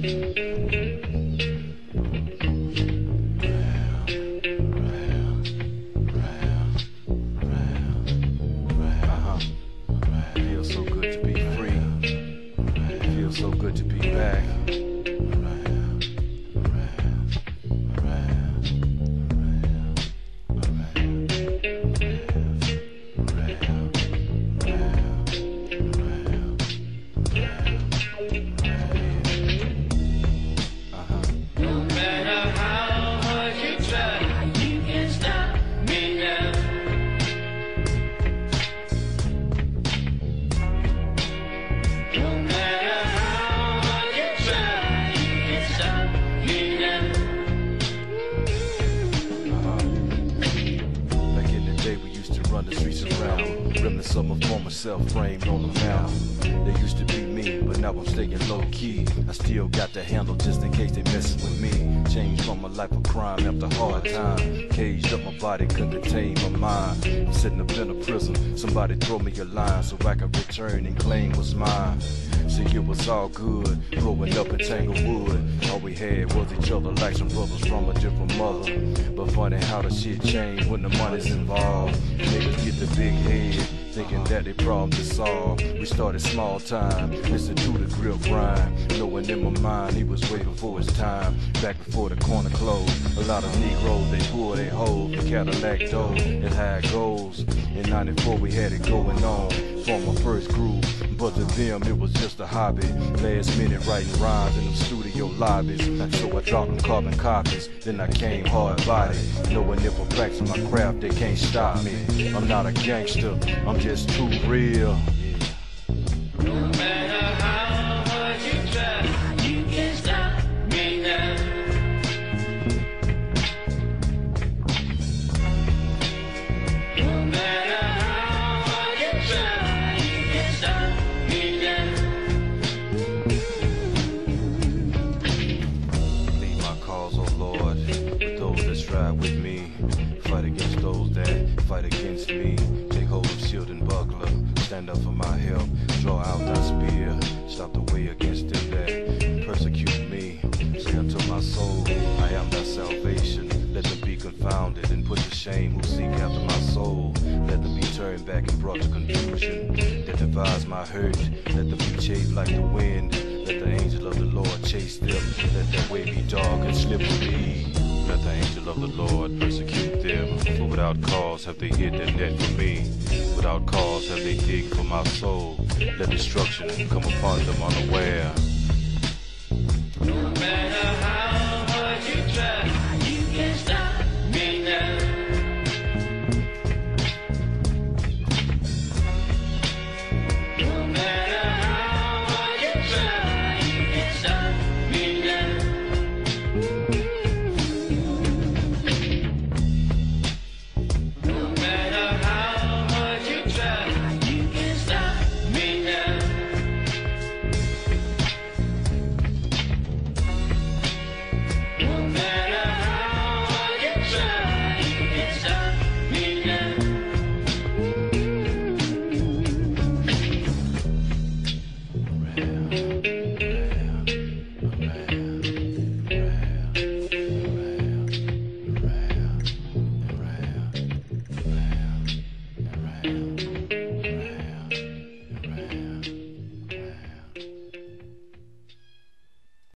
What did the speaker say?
Feels so good to be free. Feels so good to be back. Of my former self framed on the mound. They used to be me, but now I'm staying low key. I still got the handle just in case they messin' with me. Changed from a life of crime after hard time. Caged up my body, couldn't contain my mind. I'm sitting up in a prison. Somebody throw me a line so I can return and claim what's mine. See, it was all good growing up in Tanglewood. All we had was each other like some brothers from a different mother. But funny how the shit changed when the money's involved. Niggas get the big head, thinking that they problems is solve. We started small time, listen to the grill grind. Knowing in my mind he was waiting for his time. Back before the corner closed, a lot of Negroes they pull they hold the Cadillac. That's how it goes. In 94 we had it going on. Formed my first group, but to them it was just a hobby. Last minute writing rhymes in the studio lobbies. So I dropped them carbon copies. Then I came hard body. Knowing if I practice my craft, they can't stop me. I'm not a gangster, I'm just too real. Me. Fight against those that fight against me. Take hold of shield and buckler. Stand up for my help. Draw out thy spear. Stop the way against them that persecute me. Say unto my soul, I am thy salvation. Let them be confounded and put to shame who seek after my soul. Let them be turned back and brought to confusion. That devise my hurt. Let them be chafed like the wind. Let the angel of the Lord chase them. Let their way be dark and slippery. Let the angel of the Lord persecute them. For without cause have they hid their net for me. Without cause have they digged for my soul. Let destruction come upon them unaware.